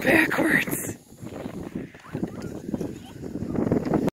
Backwards.